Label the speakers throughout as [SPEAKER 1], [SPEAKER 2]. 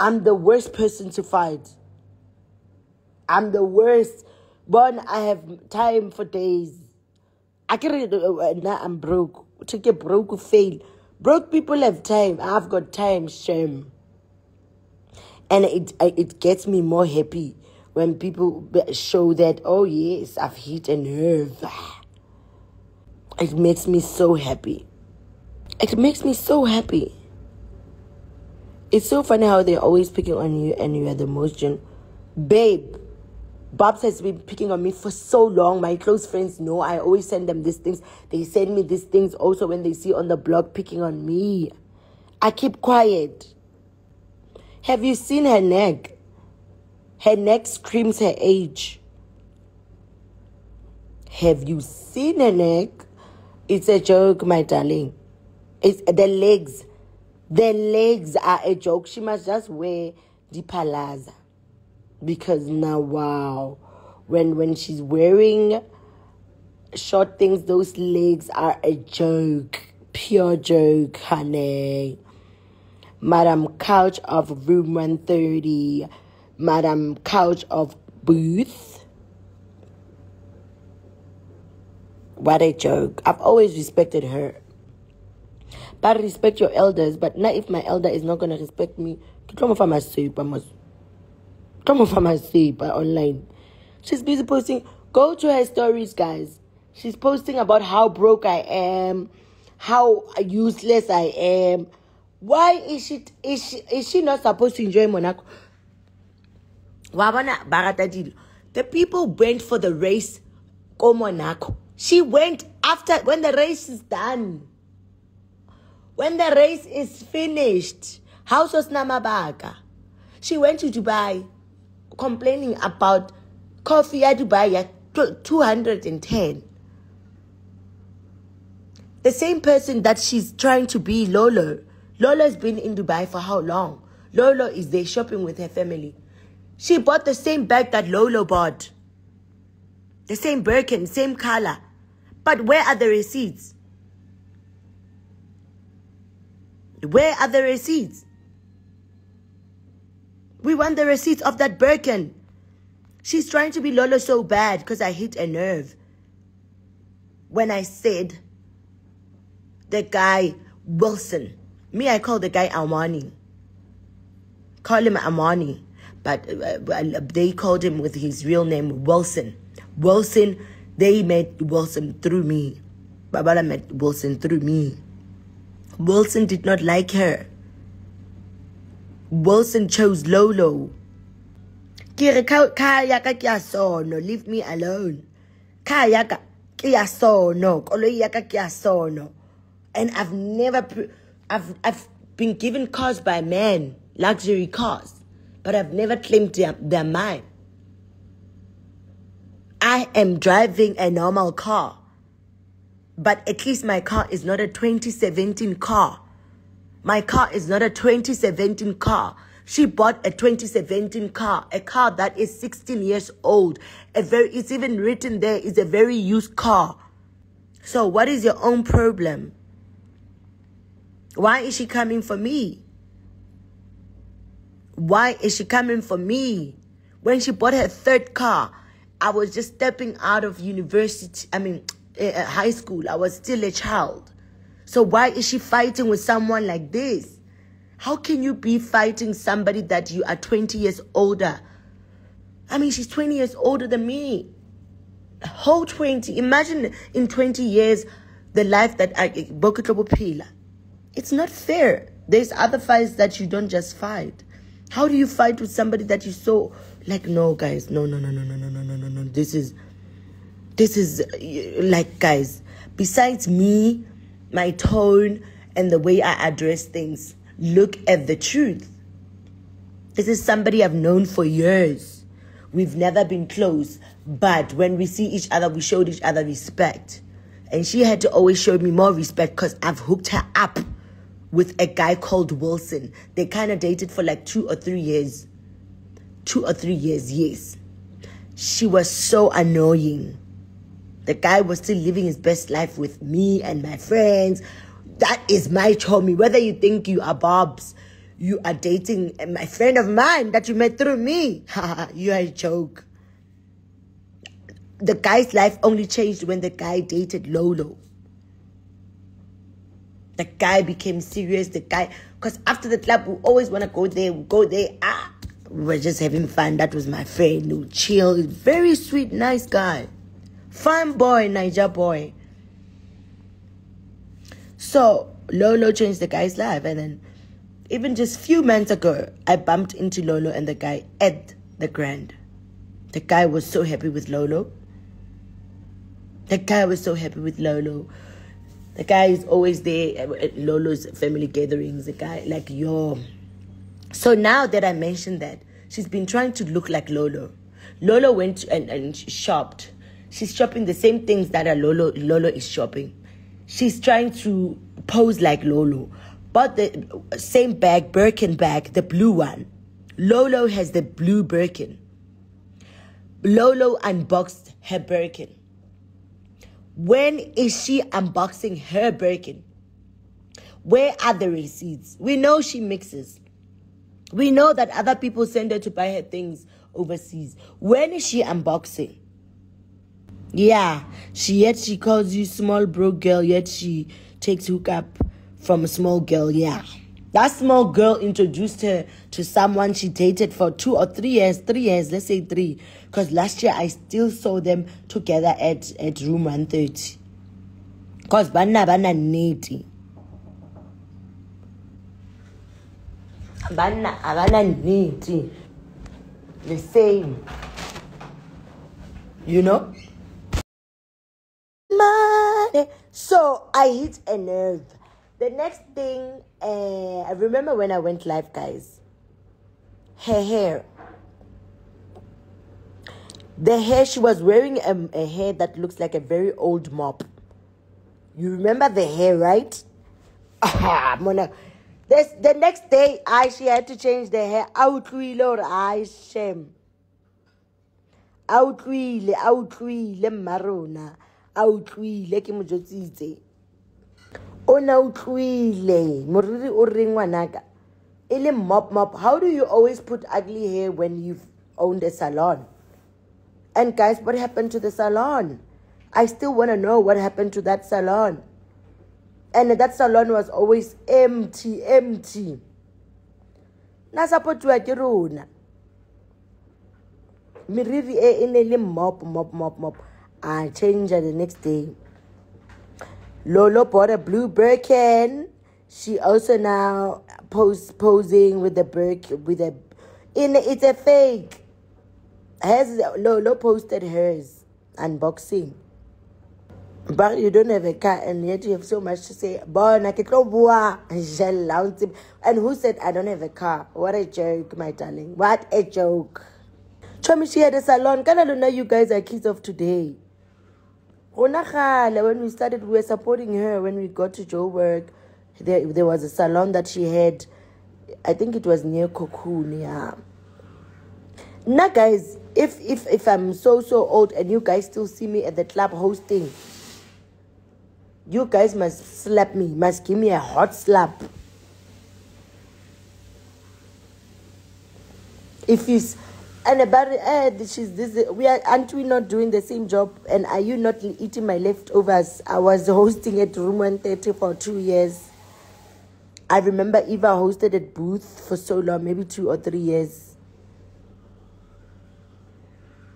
[SPEAKER 1] I'm the worst person to fight. I'm the worst. One, I have time for days. I can read uh, now I'm broke. Take a broke fail. Broke people have time. I've got time, shame. And it it gets me more happy when people show that, oh yes, I've hit a nerve. It makes me so happy. It makes me so happy. It's so funny how they're always picking on you and you are the most gen. Babe, Bobs has been picking on me for so long. My close friends know I always send them these things. They send me these things also when they see on the blog picking on me. I keep quiet. Have you seen her neck? Her neck screams her age. Have you seen her neck? It's a joke, my darling. It's the legs. The legs are a joke. She must just wear the palazzo. Because now wow. When when she's wearing short things those legs are a joke. Pure joke honey. Madam couch of room 130 madam couch of booth. What a joke. I've always respected her but respect your elders but not if my elder is not going to respect me come off my soup i must Come from my sleep online. She's busy posting. Go to her stories, guys. She's posting about how broke I am, how useless I am. Why is she is she is she not supposed to enjoy Monaco? The people went for the race go Monaco. She went after when the race is done. When the race is finished, house was Namabaka. She went to Dubai complaining about coffee at Dubai at 210. The same person that she's trying to be, Lolo. Lolo's been in Dubai for how long? Lolo is there shopping with her family. She bought the same bag that Lolo bought. The same Birkin, same color. But where are the receipts? Where are the receipts? We want the receipts of that Birkin. She's trying to be Lolo so bad because I hit a nerve. When I said the guy Wilson, me, I call the guy Armani. Call him Armani, but uh, they called him with his real name Wilson. Wilson, they met Wilson through me. Babalwa met Wilson through me. Wilson did not like her. Wilson chose Lolo. Leave me alone. Kaya ka kya sono, koloi yaka kya sono. And I've never, I've, I've been given cars by men, luxury cars, but I've never claimed they're, they're mine. I am driving a normal car, but at least my car is not a 2017 car. My car is not a 2017 car. She bought a 2017 car, a car that is 16 years old. A very, it's even written there, it's a very used car. So what is your own problem? Why is she coming for me? Why is she coming for me? When she bought her third car, I was just stepping out of university, I mean, uh, high school. I was still a child. So why is she fighting with someone like this? How can you be fighting somebody that you are 20 years older? I mean, she's 20 years older than me. A whole 20. Imagine in 20 years the life that I Pila. It's not fair. There's other fights that you don't just fight. How do you fight with somebody that you so like no guys, no no no no no no no no no no. This is this is like guys, besides me my tone, and the way I address things. Look at the truth. This is somebody I've known for years. We've never been close, but when we see each other, we showed each other respect. And she had to always show me more respect because I've hooked her up with a guy called Wilson. They kind of dated for like two or three years. Two or three years, yes. She was so annoying. The guy was still living his best life with me and my friends. That is my chommy. Whether you think you are Bob's, you are dating my friend of mine that you met through me. you are a joke. The guy's life only changed when the guy dated Lolo. The guy became serious. The guy, because after the club, we always want to go there. We go there. Ah, we were just having fun. That was my friend. We chill. Very sweet, nice guy. Fun boy, Niger boy. So Lolo changed the guy's life, and then even just few months ago, I bumped into Lolo and the guy at the Grand. The guy was so happy with Lolo. The guy was so happy with Lolo. The guy is always there at Lolo's family gatherings. The guy, like, yo. So now that I mentioned that, she's been trying to look like Lolo. Lolo went and, and shopped. She's shopping the same things that a Lolo, Lolo is shopping. She's trying to pose like Lolo. Bought the same bag, Birkin bag, the blue one. Lolo has the blue Birkin. Lolo unboxed her Birkin. When is she unboxing her Birkin? Where are the receipts? We know she mixes. We know that other people send her to buy her things overseas. When is she unboxing? Yeah, she yet she calls you small broke girl, yet she takes hookup from a small girl, yeah. That small girl introduced her to someone she dated for two or three years, three years, let's say three. Because last year I still saw them together at, at room 130. Because bana bana neti. Bana abana neti. The same. You know? Money. So I hit a nerve the next thing, uh, I remember when I went live, guys. Her hair. The hair, she was wearing a, a hair that looks like a very old mop. You remember the hair, right? Ah, Mona. This, the next day, I she had to change the hair. Outlwile I shame. Outlwile, outlwile marona. Outlwile ke mo jotsitse o ne utlwile. Moriri o reng ngwanaka e le mop mop. How do you always put ugly hair when you've owned a salon? And guys what happened to the salon? I still want to know what happened to that salon. And that salon was always empty empty. Na supportiwa ke rona. Meriri e e ne le mop mop mop mop i change the next day Lolo bought a blue Birkin. She also now pose posing with the Birkin with a in it's a fake. Hers Lolo posted hers unboxing. But you don't have a car and yet you have so much to say. Bon, I can't And who said I don't have a car? What a joke, my darling. What a joke. Chomi, she had a salon. Can I do know you guys are kids of today? When we started, we were supporting her when we got to Joburg. There, there was a salon that she had. I think it was near Cocoon, yeah. Now, guys, if if if I'm so so old and you guys still see me at the club hosting, you guys must slap me, must give me a hot slap. If it's and about eh, she's this we are aren't we not doing the same job? And are you not eating my leftovers? I was hosting at room 130 for two years. I remember eva hosted at booth for so long maybe two or three years.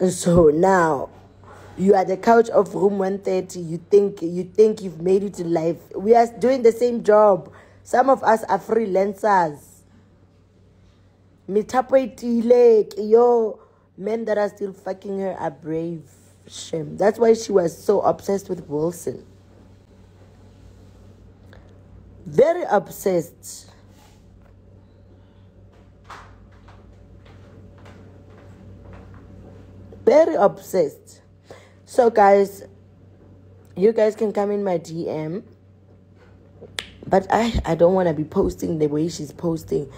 [SPEAKER 1] And so now you are the couch of room 130 you think you think you've made it in life. We are doing the same job. Some of us are freelancers Mitapo yo men that are still fucking her are brave. Shame. That's why she was so obsessed with Wilson. Very obsessed. Very obsessed. So guys, you guys can come in my DM. But I I don't want to be posting the way she's posting.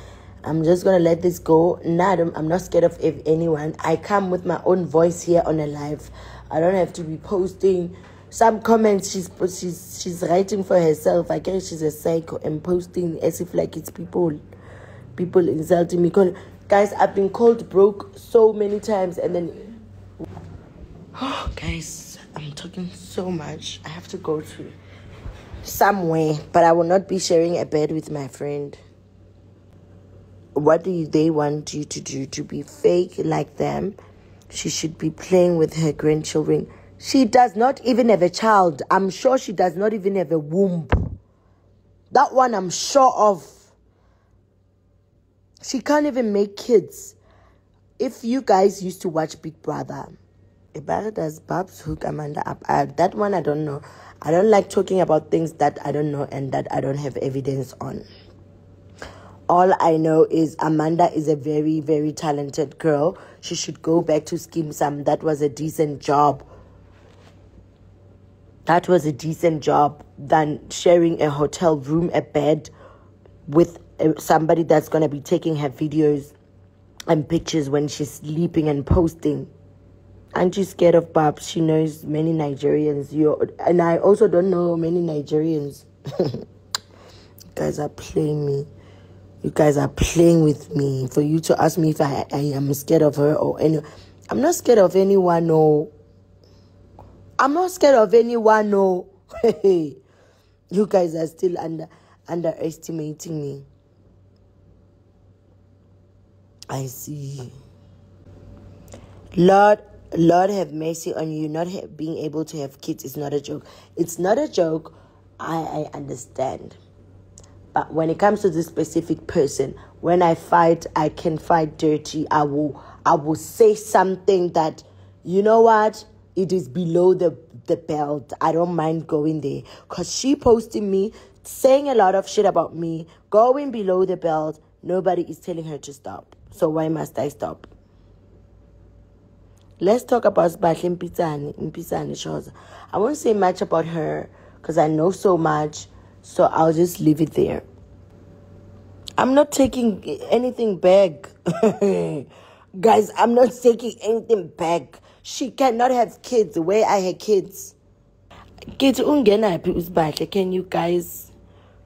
[SPEAKER 1] I'm just gonna let this go. Not, I'm not scared of if anyone. I come with my own voice here on a live. I don't have to be posting some comments. She's she's she's writing for herself. I guess she's a psycho and posting as if like it's people. people insulting me. Guys, I've been called broke so many times, and then. Oh, guys, I'm talking so much. I have to go to somewhere, but I will not be sharing a bed with my friend. What do they want you to do? To be fake like them? She should be playing with her grandchildren. She does not even have a child. I'm sure she does not even have a womb. That one I'm sure of. She can't even make kids. If you guys used to watch Big Brother, Ibarra does Babs hook Amanda up. Uh, that one I don't know. I don't like talking about things that I don't know and that I don't have evidence on. All I know is Amanda is a very, very talented girl. She should go back to Skeem Saam. That was a decent job. That was a decent job than sharing a hotel room, a bed with uh, somebody that's going to be taking her videos and pictures when she's sleeping and posting. Aren't you scared of Babs? She knows many Nigerians. You and I also don't know many Nigerians. guys are playing me. You guys are playing with me. For you to ask me if I, I am scared of her or any. I'm not scared of anyone. No. I'm not scared of anyone. No. you guys are still under underestimating me. I see. Lord, Lord have mercy on you. Not being able to have kids is not a joke. It's not a joke. I, I understand. But when it comes to this specific person, when I fight, I can fight dirty. I will I will say something that, you know what? It is below the, the belt. I don't mind going there. Cause she posted me, saying a lot of shit about me, going below the belt. Nobody is telling her to stop. So why must I stop? Let's talk about Sbahle Mpisane Shoza. I won't say much about her because I know so much, so I'll just leave it there. I'm not taking anything back. Guys, I'm not taking anything back. She cannot have kids where I had kids. Kids ungenaphi Can you guys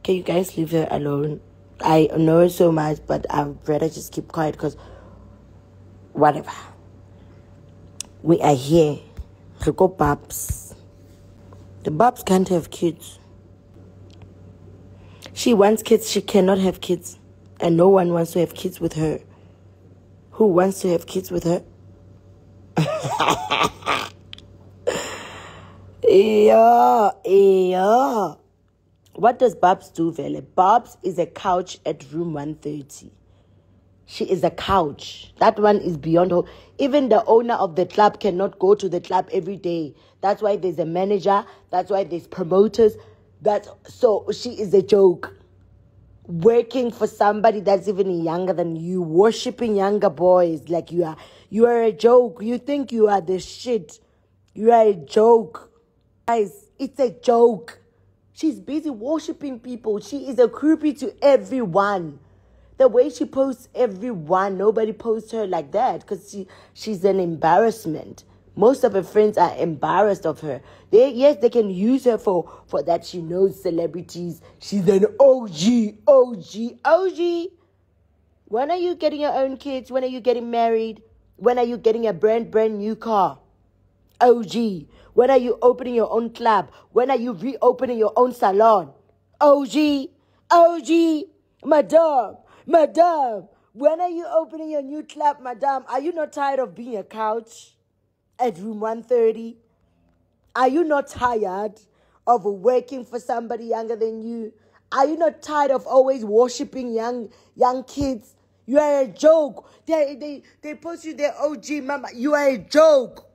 [SPEAKER 1] can you guys leave her alone? I know so much, but I'd rather just keep quiet because whatever. We are here. We go. The Babs can't have kids. She wants kids, she cannot have kids. And no one wants to have kids with her. Who wants to have kids with her? yeah, yeah. What does Babs do, Vele? Babs is a couch at room 130. She is a couch. That one is beyond. Even the owner of the club cannot go to the club every day. That's why there's a manager. That's why there's promoters. That so she is a joke. Working for somebody that's even younger than you, worshiping younger boys like you are. You are a joke. You think you are the shit. You are a joke. Guys, it's a joke. She's busy worshiping people. She is a groupie to everyone the way she posts everyone, nobody posts her like that because she, she's an embarrassment. Most of her friends are embarrassed of her. They yes, they can use her for for that. She knows celebrities. She's an OG, OG, OG. When are you getting your own kids? When are you getting married? When are you getting a brand brand new car? OG. When are you opening your own club? When are you reopening your own salon? OG, OG, madame. Madame. when are you opening your new club, madame? Are you not tired of being a couch at room 130? Are you not tired of working for somebody younger than you? Are you not tired of always worshiping young young kids? You are a joke. They they they post you their OG mama. You are a joke.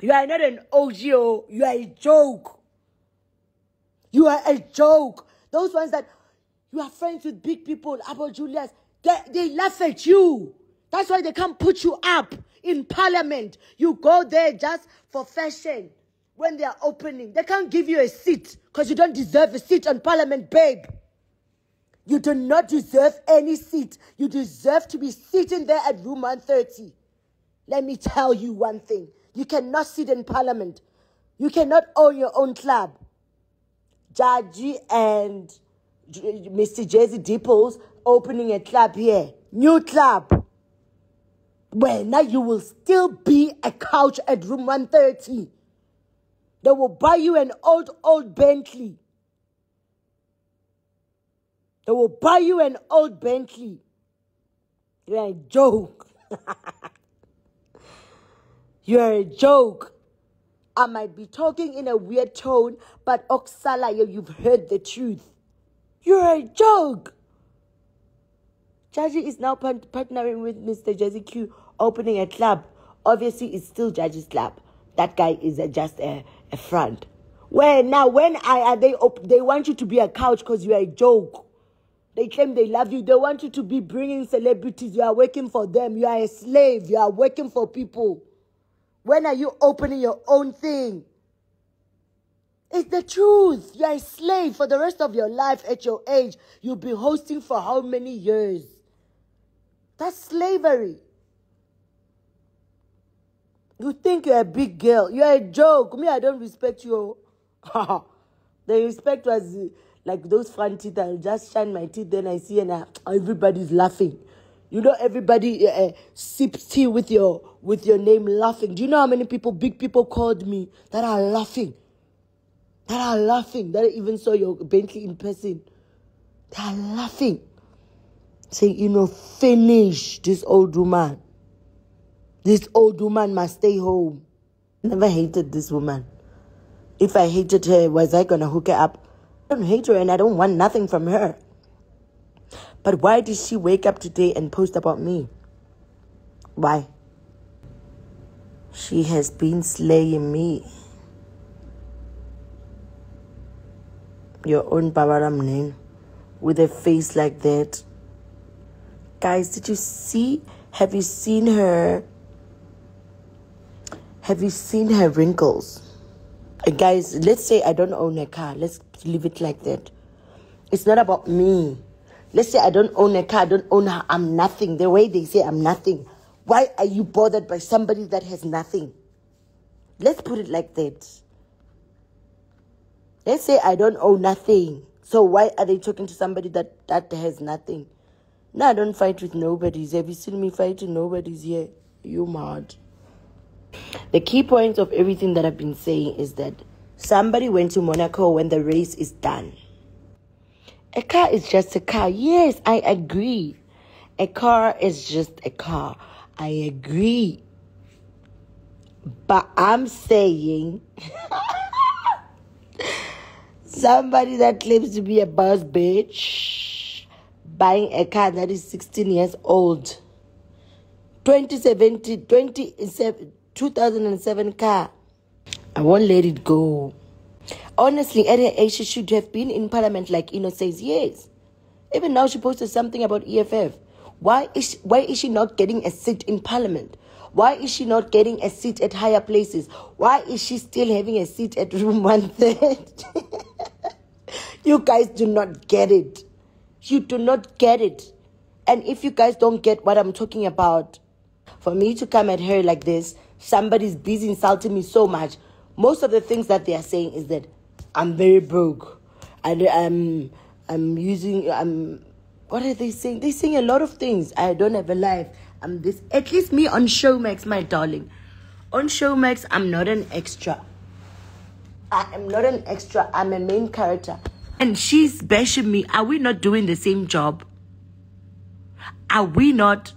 [SPEAKER 1] You are not an OG. Oh. You are a joke. You are a joke. Those ones that you are friends with big people, Abba Julius. They, they laugh at you. That's why they can't put you up in parliament. You go there just for fashion when they are opening. They can't give you a seat because you don't deserve a seat on parliament, babe. You do not deserve any seat. You deserve to be sitting there at room 130. Let me tell you one thing. You cannot sit in parliament. You cannot own your own club. Jaji and Mr. Jazzy Dipples opening a club here, new club. Well, now you will still be a couch at room 130. They will buy you an old, old Bentley. They will buy you an old Bentley. You're a joke. You're a joke. I might be talking in a weird tone, but Oksala, you've heard the truth. You're a joke. Jaji is now partnering with Mr. Jazzy Q, opening a club. Obviously, it's still Judge's club. That guy is just a, a front. When now, when I are they op- they want you to be a couch because you are a joke. They claim they love you. They want you to be bringing celebrities. You are working for them. You are a slave. You are working for people. When are you opening your own thing? It's the truth. You're a slave for the rest of your life at your age. You'll be hosting for how many years? That's slavery. You think you're a big girl. You're a joke. Me, I don't respect you. they respect was like those front teeth. I'll just shine my teeth, then I see and I, everybody's laughing. You know, everybody uh, uh, sips tea with your with your name laughing. Do you know how many people, big people, called me that are laughing? That are laughing. That even saw your Bentley in person. They are laughing. Saying, you know, finish this old woman. This old woman must stay home. Never hated this woman. If I hated her, was I gonna hook her up? I don't hate her and I don't want nothing from her. But why did she wake up today and post about me? Why? She has been slaying me. Your own Babaram name with a face like that. Guys, did you see? Have you seen her? Have you seen her wrinkles? Uh, guys, let's say I don't own a car. Let's leave it like that. It's not about me. Let's say I don't own a car, I don't own her, I'm nothing. The way they say I'm nothing. Why are you bothered by somebody that has nothing? Let's put it like that. Let's say I don't own nothing. So why are they talking to somebody that, that has nothing? No, I don't fight with nobodies. Have you seen me fighting nobodies here? You mad. The key point of everything that I've been saying is that somebody went to Monaco when the race is done. A car is just a car. Yes, I agree. A car is just a car. I agree. But I'm saying somebody that claims to be a boss bitch buying a car that is 16 years old 2017 20, 2007 car i won't let it go Honestly, at her age, she should have been in parliament like Eno says, yes. Even now, she posted something about EFF. Why is, she, why is she not getting a seat in parliament? Why is she not getting a seat at higher places? Why is she still having a seat at room one third? you guys do not get it. You do not get it. And if you guys don't get what I'm talking about, for me to come at her like this, somebody's busy insulting me so much. Most of the things that they are saying is that I'm very broke. and I'm I'm using I'm what are they saying? They're saying a lot of things. I don't have a life. I'm this at least me on Showmax, my darling. On Showmax, I'm not an extra. I am not an extra. I'm a main character. And she's bashing me. Are we not doing the same job? Are we not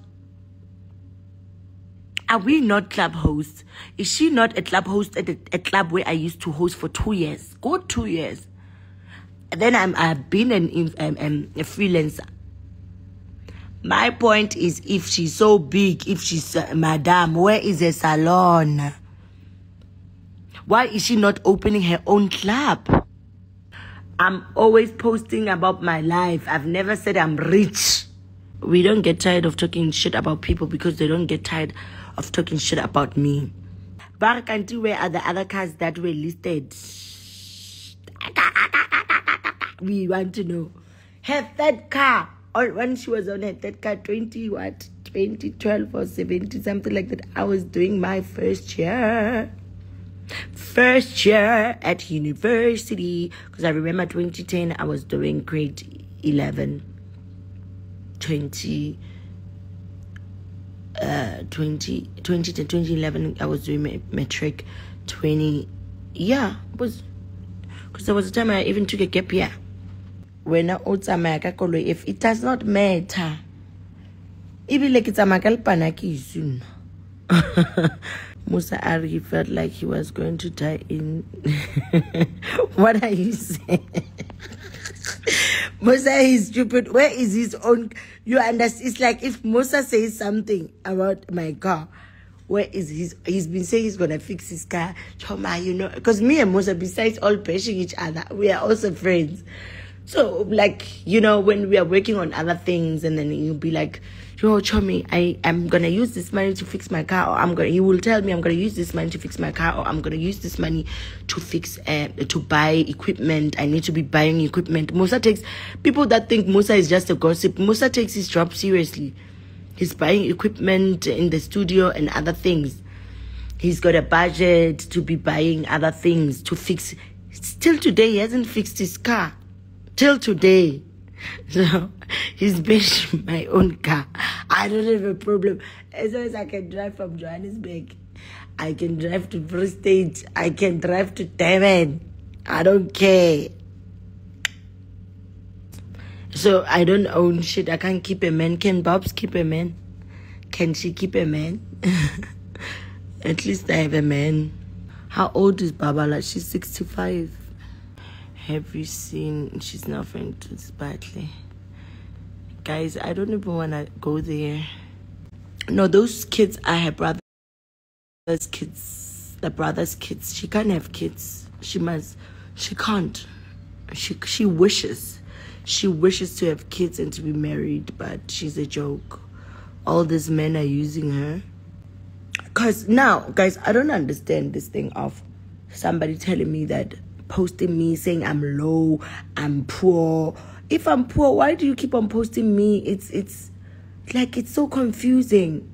[SPEAKER 1] are we not club hosts? Is she not a club host at a, a club where I used to host for two years? Go two years. Then I'm, I've been an, um, um, a freelancer. My point is, if she's so big, if she's uh, madam, where is a salon? Why is she not opening her own club? I'm always posting about my life. I've never said I'm rich. We don't get tired of talking shit about people because they don't get tired of talking shit about me. Barakanti, where are the other cars that were listed? We want to know. Her third car, or when she was on her third car, 20 what? 2012 or 70, something like that. I was doing my first year. First year at university. Because I remember 2010, I was doing grade 11. 20 uh 20 20 to 2011 i was doing metric 20 yeah was because there was a time i even took a gap year. When I tsamaya ka koloi if it does not matter ebile ke tsamaya ka lepanakisi nna musa ari felt like he was going to die in what are you saying Musa is stupid. Where is his own? You understand? It's like if Musa says something about my car, where is his? He's been saying he's gonna fix his car. Choma, you know, because me and Musa, besides all bashing each other, we are also friends. So, like, you know, when we are working on other things, and then you'll be like, yo, Chomi, I am gonna use this money to fix my car, or I'm gonna. He will tell me I'm gonna use this money to fix my car, or I'm gonna use this money to fix, uh, to buy equipment. I need to be buying equipment. Musa takes people that think Musa is just a gossip. Musa takes his job seriously. He's buying equipment in the studio and other things. He's got a budget to be buying other things to fix. Still today, he hasn't fixed his car. Till today. So he's bashing my own car. I don't have a problem. As long as I can drive from Johannesburg, I can drive to Free State, I can drive to Devon. I don't care. So I don't own shit. I can't keep a man. Can Bobs keep a man? Can she keep a man? At least I have a man. How old is Babalwa? She's 65. Have you seen? She's now friend to Bartley. Guys, I don't even want to go there. No, those kids are her brother's kids. The brother's kids. She can't have kids. She must. She can't. She she wishes. She wishes to have kids and to be married, but she's a joke. All these men are using her. Cause now, guys, I don't understand this thing of somebody telling me that posting me saying I'm low, I'm poor. If I'm poor, why do you keep on posting me? It's it's like it's so confusing.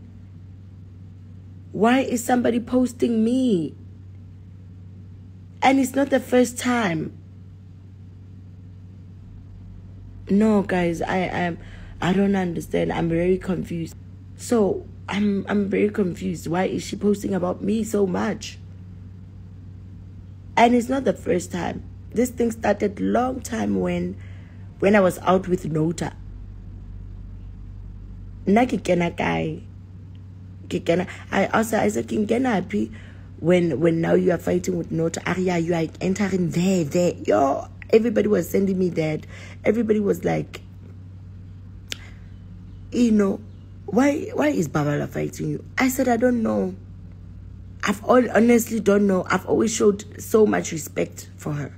[SPEAKER 1] Why is somebody posting me? And it's not the first time. No, guys, I am I don't understand. I'm very confused. So I'm I'm very confused. Why is she posting about me so much? And it's not the first time. This thing started long time when when I was out with Nota. Nna ke kena kena I also I said ke happy when when now you are fighting with Nota. Aria, you are entering there, there. Yo, everybody was sending me that. Everybody was like, you know, why why is Babalwa fighting you? I said I don't know. I've all, honestly don't know. I've always showed so much respect for her.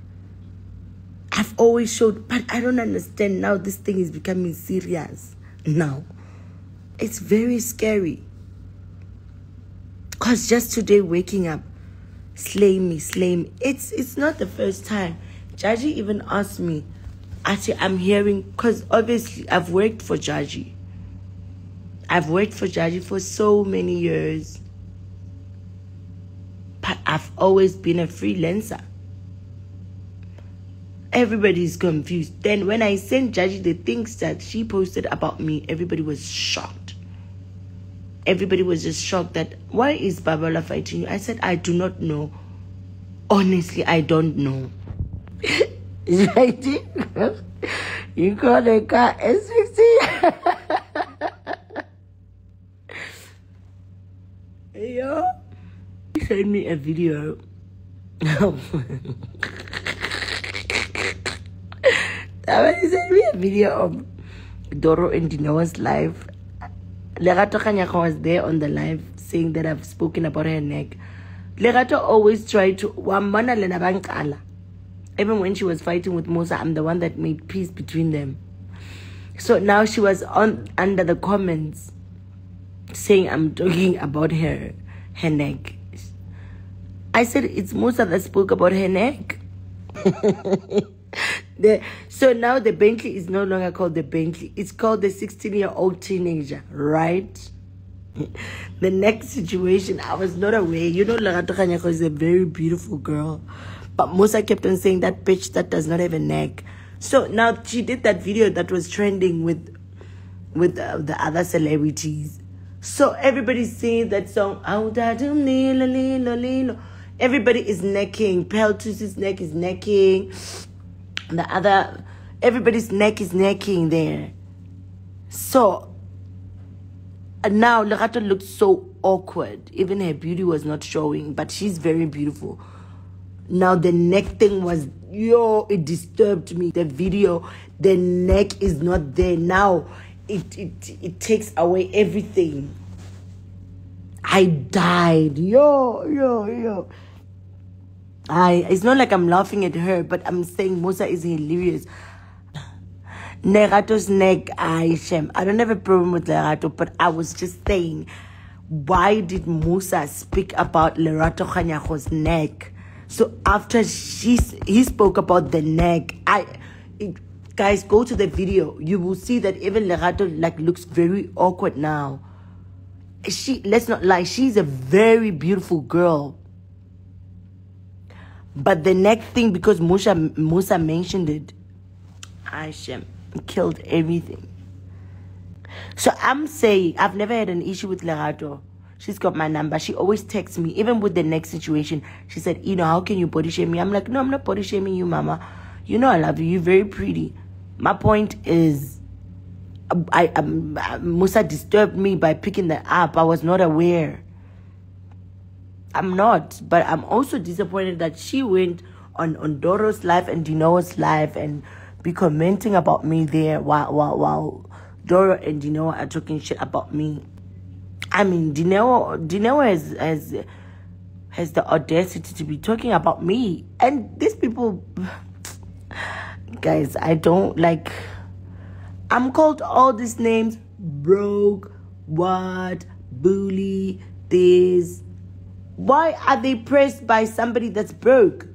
[SPEAKER 1] I've always showed, but I don't understand now. This thing is becoming serious now. It's very scary. Cause just today waking up, slay me, slay me. It's it's not the first time. Jaji even asked me. Actually, I'm hearing because obviously I've worked for Jaji. I've worked for Jaji for so many years. But I've always been a freelancer. Everybody's confused. Then when I sent Jaji the things that she posted about me, everybody was shocked. Everybody was just shocked that why is Babalwa fighting you? I said, I do not know. Honestly, I don't know. you got a car S60? Yo. Sent me a video. Somebody sent me a video of Doro and Dineo's live. Lerato Kganyago was there on the live saying that I've spoken about her neck. Lerato always tried to wamana lena bankala. Even when she was fighting with Musa, I'm the one that made peace between them. So now she was on under the comments saying I'm talking about her her neck. I said it's Musa that spoke about her neck. the, so now the Bentley is no longer called the Bentley. It's called the 16-year-old teenager, right? the next situation, I was not aware. You know, Lerato Kganyago is a very beautiful girl. But Musa kept on saying that bitch that does not have a neck. So now she did that video that was trending with with the, the other celebrities. So everybody's singing that song. Everybody is necking. Peltus's neck is necking. The other, everybody's neck is necking there. So uh, now Lerato looked so awkward. Even her beauty was not showing, but she's very beautiful. Now the neck thing was yo, it disturbed me. The video, the neck is not there. Now it it it takes away everything. I died. Yo, yo, yo. I it's not like I'm laughing at her, but I'm saying Musa is hilarious. Lerato's neck, I shame. I don't have a problem with Lerato, but I was just saying, why did Musa speak about Lerato Kganyago's neck? So after she he spoke about the neck, I it, guys go to the video. You will see that even Lerato like looks very awkward now. She let's not lie, she's a very beautiful girl. But the next thing, because Musa Musa mentioned it, Aisha killed everything. So I'm saying I've never had an issue with Lerato. She's got my number. She always texts me, even with the next situation. She said, You know, how can you body shame me? I'm like, No, I'm not body shaming you, mama. You know, I love you. You're very pretty. My point is, I, I Musa disturbed me by picking that up. I was not aware. I'm not, but I'm also disappointed that she went on on Doro's life and Dineo's life and be commenting about me there while while while Doro and Dineo are talking shit about me. I mean, Dineo Dineo has has has the audacity to be talking about me, and these people, guys, I don't like. I'm called all these names: broke, what, bully, this, why are they pressed by somebody that's broke?